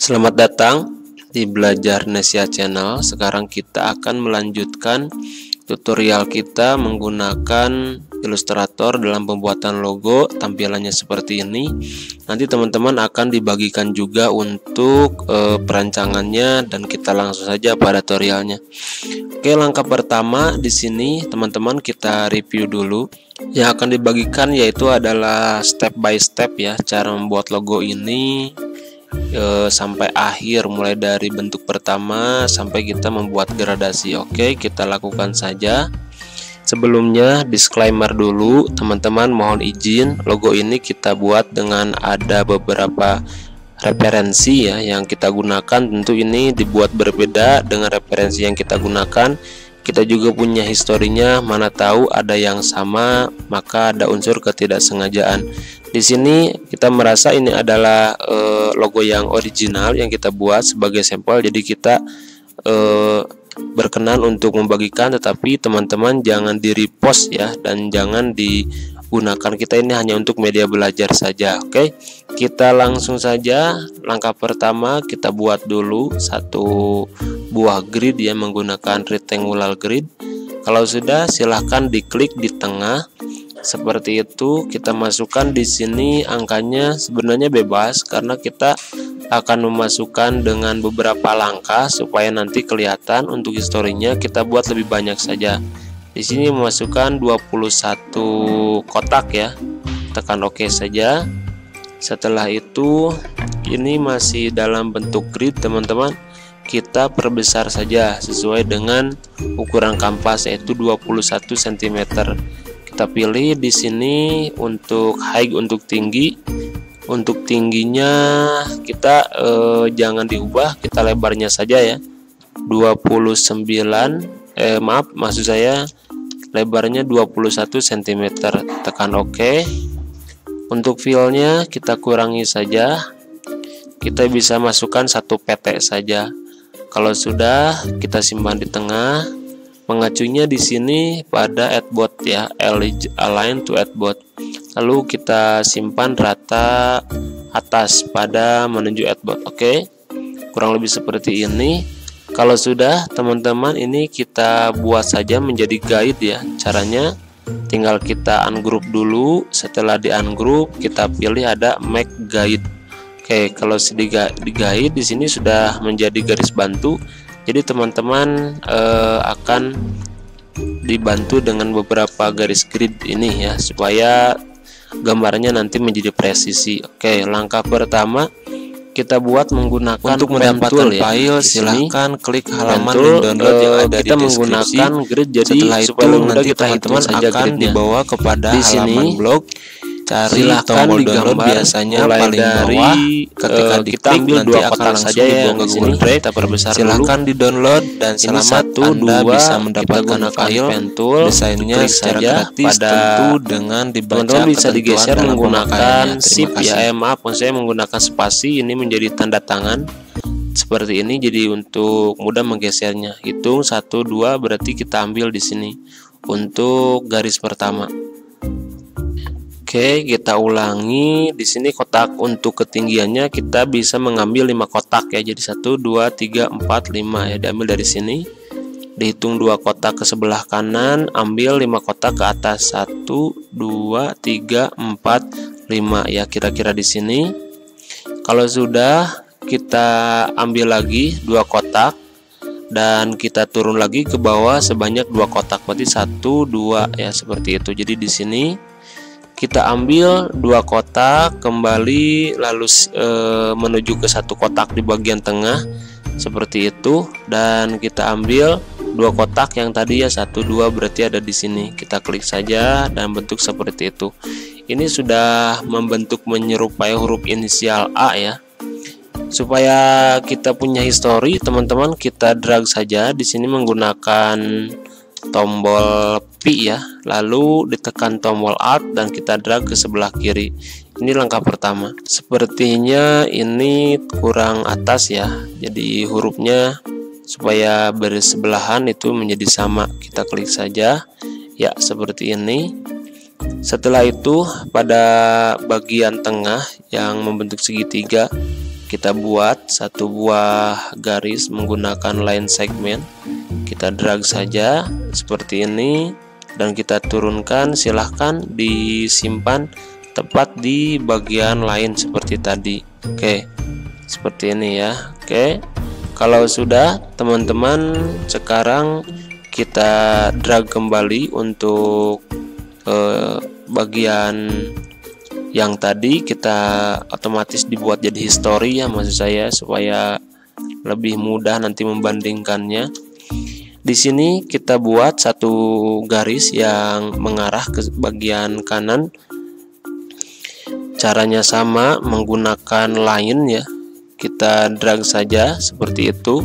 Selamat datang di Belajar Nesia Channel. Sekarang kita akan melanjutkan tutorial kita menggunakan Illustrator dalam pembuatan logo. Tampilannya seperti ini. Nanti teman-teman akan dibagikan juga untuk e, perancangannya dan kita langsung saja pada tutorialnya. Oke, langkah pertama di sini teman-teman kita review dulu. Yang akan dibagikan yaitu adalah step by step ya cara membuat logo ini e, sampai akhir mulai dari bentuk pertama sampai kita membuat gradasi. Oke, kita lakukan saja. Sebelumnya disclaimer dulu, teman-teman mohon izin logo ini kita buat dengan ada beberapa referensi ya yang kita gunakan tentu ini dibuat berbeda dengan referensi yang kita gunakan kita juga punya historinya mana tahu ada yang sama maka ada unsur ketidaksengajaan. Di sini kita merasa ini adalah e, logo yang original yang kita buat sebagai sampel. Jadi kita e, berkenan untuk membagikan tetapi teman-teman jangan di repost ya dan jangan digunakan kita ini hanya untuk media belajar saja oke? Okay? kita langsung saja langkah pertama kita buat dulu satu buah grid yang menggunakan rectangular grid. Kalau sudah silahkan diklik di tengah. Seperti itu kita masukkan di sini angkanya sebenarnya bebas karena kita akan memasukkan dengan beberapa langkah supaya nanti kelihatan. Untuk historinya kita buat lebih banyak saja di sini memasukkan 21 kotak ya. Tekan OK saja. Setelah itu ini masih dalam bentuk grid teman-teman. Kita perbesar saja sesuai dengan ukuran kanvas yaitu 21 cm kita pilih di sini untuk height untuk tinggi. Untuk tingginya kita eh, jangan diubah kita lebarnya saja ya. 29 eh maaf maksud saya lebarnya 21 cm tekan OK untuk filenya kita kurangi saja. Kita bisa masukkan satu PT saja. Kalau sudah kita simpan di tengah. Mengacunya di sini pada adbot ya align to adbot lalu kita simpan rata atas pada menuju adbot oke? Kurang lebih seperti ini kalau sudah teman-teman ini kita buat saja menjadi guide ya. Caranya tinggal kita ungroup dulu. Setelah di ungroup kita pilih ada make guide. Oke kalau di, guide di sini sudah menjadi garis bantu. Jadi teman-teman eh, akan dibantu dengan beberapa garis grid ini ya supaya gambarnya nanti menjadi presisi. Oke langkah pertama kita buat menggunakan untuk mendapatkan ya. file silahkan klik halaman Pentul, dan download yang uh, ada kita di menggunakan grid jadi setelah itu nanti kita teman-teman akan gridnya. dibawa kepada Di sini, halaman blog cari silahkan tombol download biasanya mulai paling dari, bawah. Ketika diklik kita ambil nanti dua akan langsung saja ya dibawa yang ke di sini. Google Drive. Kita perbesar silahkan di download dan Ini selamat satu, anda dua, bisa mendapatkan file pen tool, desainnya secara saja. gratis pada tentu dengan dibaca teman-teman bisa digeser menggunakan shift ya eh, maaf saya menggunakan spasi ini menjadi tanda tangan seperti ini jadi untuk mudah menggesernya. Hitung satu dua berarti kita ambil di sini. Untuk garis pertama Oke, kita ulangi. Di sini kotak untuk ketinggiannya kita bisa mengambil 5 kotak ya. Jadi 1 2 3 4 5 ya. Diambil dari sini. Dihitung dua kotak ke sebelah kanan, ambil 5 kotak ke atas. 1 2 3 4 5 ya kira-kira di sini. Kalau sudah kita ambil lagi dua kotak dan kita turun lagi ke bawah sebanyak dua kotak berarti satu dua ya seperti itu jadi di sini kita ambil dua kotak kembali lalu e, menuju ke satu kotak di bagian tengah. Seperti itu. Dan kita ambil dua kotak yang tadi ya satu dua berarti ada di sini. Kita klik saja dan bentuk seperti itu. Ini sudah membentuk menyerupai huruf inisial A ya. Supaya kita punya histori teman-teman kita drag saja. Di sini menggunakan tombol P ya. Lalu ditekan tombol Alt dan kita drag ke sebelah kiri. Ini langkah pertama. Sepertinya ini kurang atas ya. Jadi hurufnya supaya bersebelahan itu menjadi sama. Kita klik saja. Ya seperti ini. Setelah itu pada bagian tengah yang membentuk segitiga kita buat satu buah garis menggunakan line segmen. Kita drag saja. Seperti ini dan kita turunkan silahkan disimpan tepat di bagian lain seperti tadi. Oke seperti ini ya. Oke kalau sudah teman-teman sekarang kita drag kembali untuk eh, bagian yang tadi. Kita otomatis dibuat jadi history ya maksud saya supaya lebih mudah nanti membandingkannya. Di sini kita buat satu garis yang mengarah ke bagian kanan. Caranya sama menggunakan line ya. Kita drag saja seperti itu.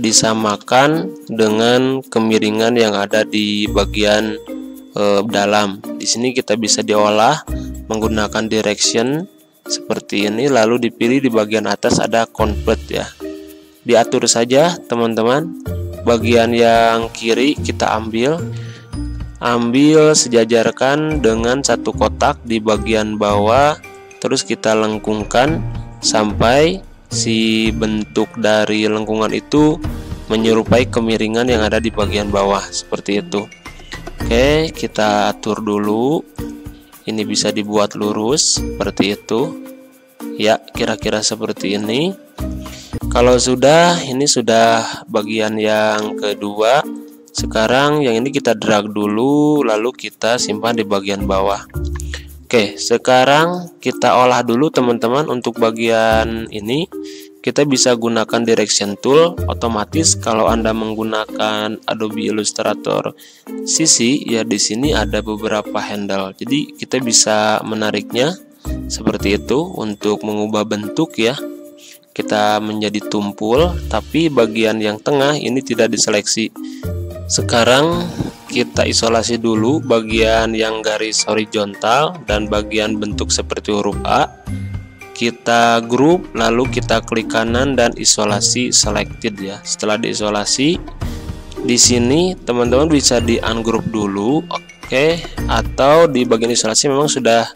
Disamakan dengan kemiringan yang ada di bagian eh, dalam. Di sini kita bisa diolah menggunakan direction seperti ini lalu dipilih di bagian atas ada convert ya diatur saja teman-teman bagian yang kiri kita ambil. Ambil sejajarkan dengan satu kotak di bagian bawah. Terus kita lengkungkan sampai si bentuk dari lengkungan itu menyerupai kemiringan yang ada di bagian bawah. Seperti itu. Oke kita atur dulu. Ini bisa dibuat lurus seperti itu. Ya kira-kira seperti ini kalau sudah ini sudah bagian yang kedua. Sekarang yang ini kita drag dulu lalu kita simpan di bagian bawah. Oke sekarang kita olah dulu teman-teman untuk bagian ini. Kita bisa gunakan direction tool otomatis. Kalau Anda menggunakan Adobe Illustrator CC ya di sini ada beberapa handle. Jadi kita bisa menariknya seperti itu untuk mengubah bentuk ya kita menjadi tumpul tapi bagian yang tengah ini tidak diseleksi. Sekarang kita isolasi dulu bagian yang garis horizontal dan bagian bentuk seperti huruf A. Kita grup lalu kita klik kanan dan isolasi selected ya. Setelah diisolasi di sini teman-teman bisa di ungroup dulu oke? Okay. atau di bagian isolasi memang sudah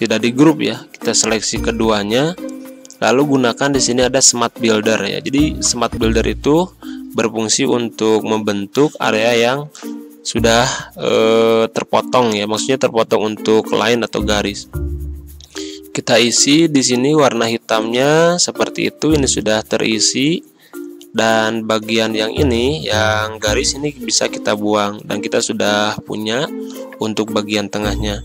tidak di grup ya. Kita seleksi keduanya lalu gunakan di sini ada smart builder ya. Jadi smart builder itu berfungsi untuk membentuk area yang sudah eh, terpotong ya. Maksudnya terpotong untuk line atau garis. Kita isi di sini warna hitamnya seperti itu. Ini sudah terisi. Dan bagian yang ini yang garis ini bisa kita buang. Dan kita sudah punya untuk bagian tengahnya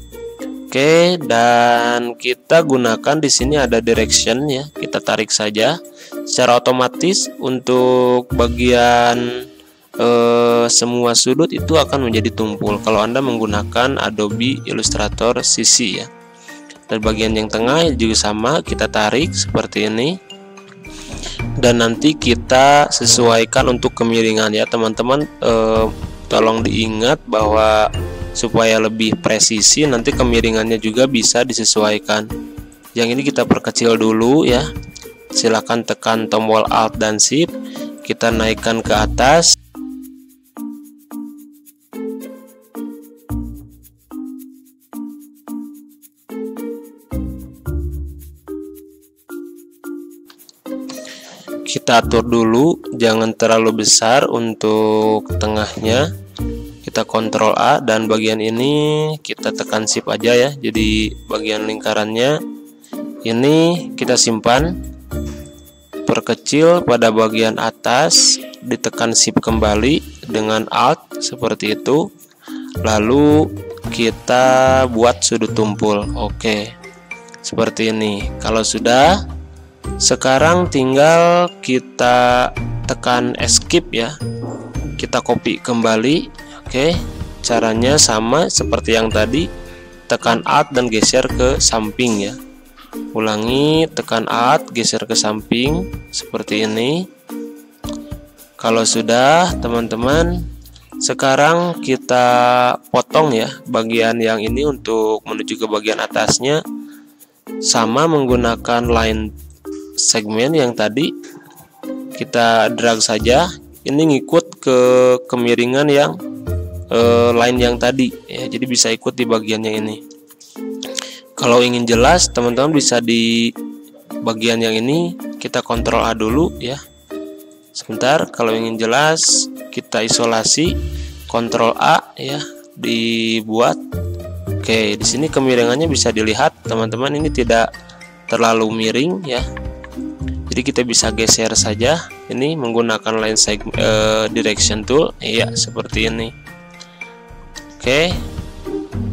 Oke dan kita gunakan di sini ada direction ya kita tarik saja. Secara otomatis untuk bagian eh, semua sudut itu akan menjadi tumpul. Kalau Anda menggunakan Adobe Illustrator CC ya. Dan bagian yang tengah juga sama kita tarik seperti ini. Dan nanti kita sesuaikan untuk kemiringan ya teman-teman. Eh, tolong diingat bahwa supaya lebih presisi nanti kemiringannya juga bisa disesuaikan. Yang ini kita perkecil dulu ya. Silahkan tekan tombol alt dan shift. Kita naikkan ke atas. Kita atur dulu jangan terlalu besar untuk tengahnya kita kontrol A dan bagian ini kita tekan shift aja ya. Jadi bagian lingkarannya ini kita simpan. Perkecil pada bagian atas ditekan shift kembali dengan alt seperti itu. Lalu kita buat sudut tumpul. Oke seperti ini. Kalau sudah sekarang tinggal kita tekan escape ya. Kita copy kembali oke caranya sama seperti yang tadi. Tekan alt dan geser ke samping ya. Ulangi tekan alt geser ke samping seperti ini. Kalau sudah teman-teman sekarang kita potong ya bagian yang ini untuk menuju ke bagian atasnya. Sama menggunakan line segmen yang tadi. Kita drag saja. Ini ngikut ke kemiringan yang e, lain yang tadi. Ya jadi bisa ikut di bagian yang ini. Kalau ingin jelas teman-teman bisa di bagian yang ini. Kita kontrol A dulu ya. Sebentar kalau ingin jelas kita isolasi kontrol A ya dibuat. Oke di sini kemiringannya bisa dilihat teman-teman. Ini tidak terlalu miring ya. Jadi kita bisa geser saja. Ini menggunakan line segment, uh, direction tool iya seperti ini oke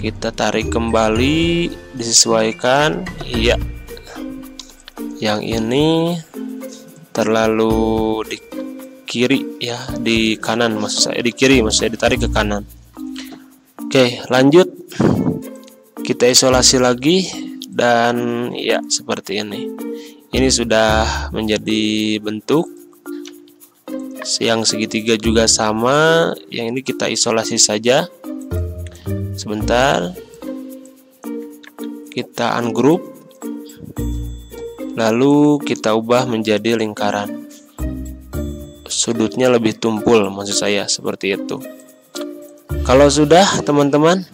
kita tarik kembali disesuaikan. Iya yang ini terlalu di kiri ya di kanan maksud saya di kiri maksud saya ditarik ke kanan. Oke lanjut. Kita isolasi lagi dan ya seperti ini. Ini sudah menjadi bentuk. Yang segitiga juga sama yang ini kita isolasi saja sebentar. Kita ungroup. Lalu kita ubah menjadi lingkaran. Sudutnya lebih tumpul maksud saya seperti itu. Kalau sudah teman-teman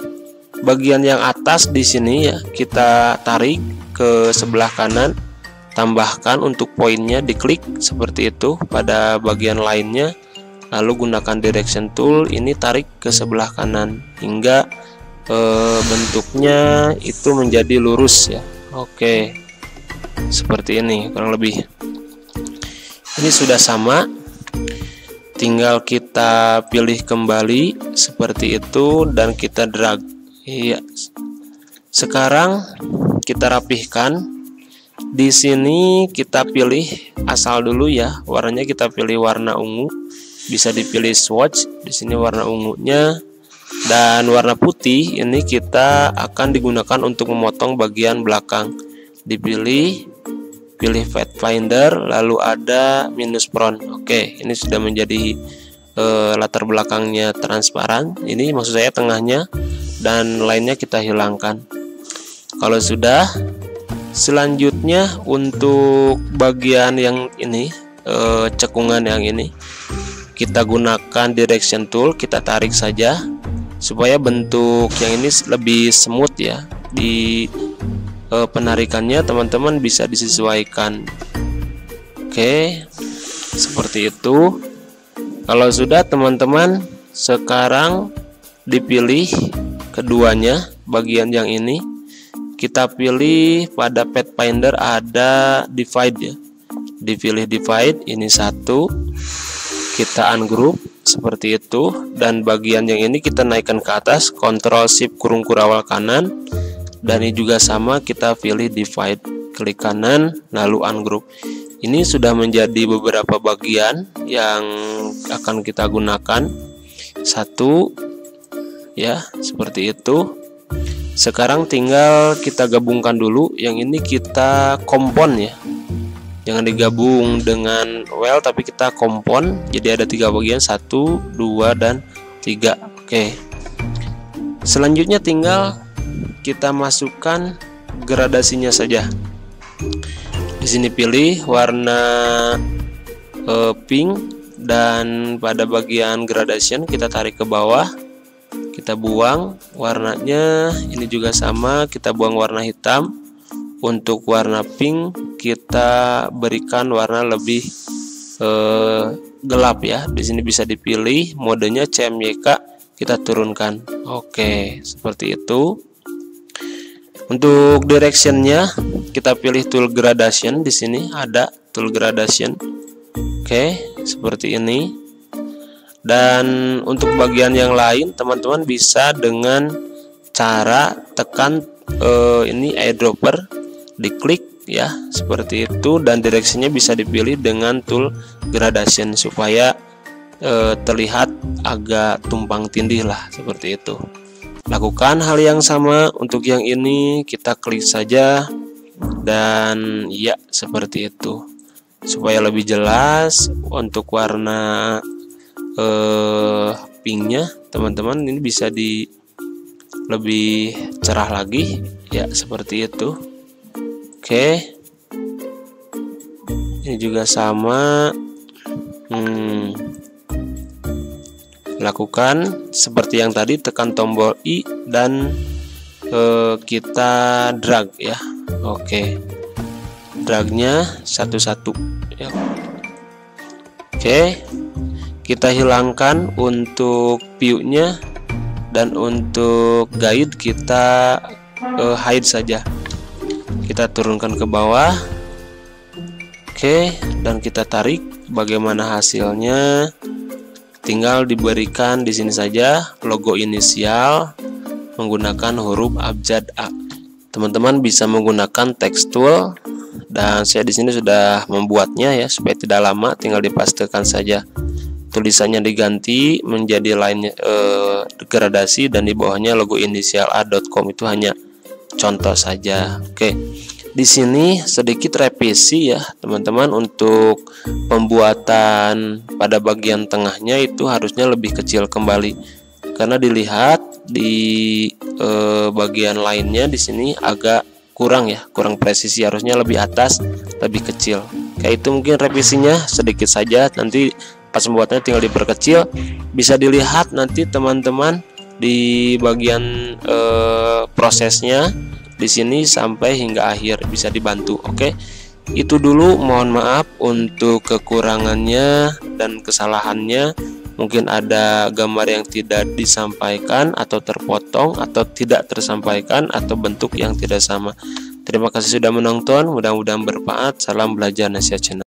bagian yang atas di sini ya kita tarik ke sebelah kanan. Tambahkan untuk poinnya diklik seperti itu pada bagian lainnya. Lalu gunakan direction tool ini tarik ke sebelah kanan. Hingga e, bentuknya itu menjadi lurus ya. Oke. Seperti ini kurang lebih. Ini sudah sama. Tinggal kita pilih kembali seperti itu dan kita drag. Iya. Sekarang kita rapihkan. Di sini kita pilih asal dulu ya. Warnanya kita pilih warna ungu. Bisa dipilih swatch. Di sini warna ungunya dan warna putih ini kita akan digunakan untuk memotong bagian belakang. Dipilih pilih Pathfinder lalu ada minus front oke ini sudah menjadi e, latar belakangnya transparan. Ini maksud saya tengahnya dan lainnya kita hilangkan. Kalau sudah selanjutnya untuk bagian yang ini e, cekungan yang ini kita gunakan direction tool kita tarik saja supaya bentuk yang ini lebih smooth ya. Di uh, penarikannya teman-teman bisa disesuaikan. Oke seperti itu. Kalau sudah teman-teman sekarang dipilih keduanya bagian yang ini. Kita pilih pada Pathfinder ada divide ya. Dipilih divide ini satu. Kita ungroup seperti itu. Dan bagian yang ini kita naikkan ke atas. Ctrl Shift kurung kurawal kanan. Dan ini juga sama kita pilih divide. Klik kanan lalu ungroup. Ini sudah menjadi beberapa bagian yang akan kita gunakan. Satu ya seperti itu. Sekarang tinggal kita gabungkan dulu. Yang ini kita kompon ya jangan digabung dengan well tapi kita kompon jadi ada tiga bagian satu dua dan tiga oke selanjutnya tinggal kita masukkan gradasinya saja. Di sini pilih warna uh, pink dan pada bagian gradation kita tarik ke bawah. Kita buang warnanya ini juga sama, kita buang warna hitam. Untuk warna pink kita berikan warna lebih uh, gelap ya. Di sini bisa dipilih modenya CMYK kita turunkan. Oke, seperti itu. Untuk directionnya kita pilih tool gradation di sini ada tool gradation. Oke, seperti ini. Dan untuk bagian yang lain teman-teman bisa dengan cara tekan uh, ini eyedropper diklik ya seperti itu dan directionnya bisa dipilih dengan tool gradation supaya uh, terlihat agak tumpang tindih lah seperti itu. Lakukan hal yang sama untuk yang ini kita klik saja dan ya seperti itu. Supaya lebih jelas untuk warna eh pinknya teman-teman ini bisa di lebih cerah lagi ya seperti itu. Oke. Ini juga sama. Hmm, lakukan seperti yang tadi tekan tombol I dan e, kita drag ya oke dragnya satu-satu ya. oke kita hilangkan untuk view-nya dan untuk guide kita uh, hide saja kita turunkan ke bawah. Oke dan kita tarik bagaimana hasilnya. Tinggal diberikan di sini saja logo inisial menggunakan huruf abjad A. Teman-teman bisa menggunakan text tool dan saya di sini sudah membuatnya ya supaya tidak lama tinggal dipastikan saja. Tulisannya diganti menjadi lain eh, gradasi dan di bawahnya logo inisial a.com itu hanya contoh saja. Oke. Di sini sedikit revisi ya teman-teman. Untuk pembuatan pada bagian tengahnya itu harusnya lebih kecil kembali. Karena dilihat di eh, bagian lainnya di sini agak kurang ya kurang presisi. Harusnya lebih atas lebih kecil. Kayak itu mungkin revisinya sedikit saja. Nanti pas membuatnya tinggal diperkecil. Bisa dilihat nanti teman-teman di bagian eh, prosesnya di sini sampai hingga akhir bisa dibantu oke itu dulu mohon maaf untuk kekurangannya dan kesalahannya mungkin ada gambar yang tidak disampaikan atau terpotong atau tidak tersampaikan atau bentuk yang tidak sama. Terima kasih sudah menonton, mudah-mudahan bermanfaat. Salam belajar nasihat channel.